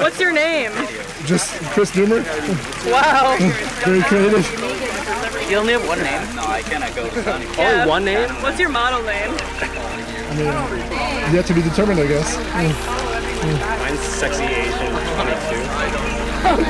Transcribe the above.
What's your name? Just Chris Dummer. Wow. Very creative. You only have one name? No, I cannot go to Sunny. One name? What's your model name? I mean, yet to be determined, I guess. Mine's Sexy Asian 22.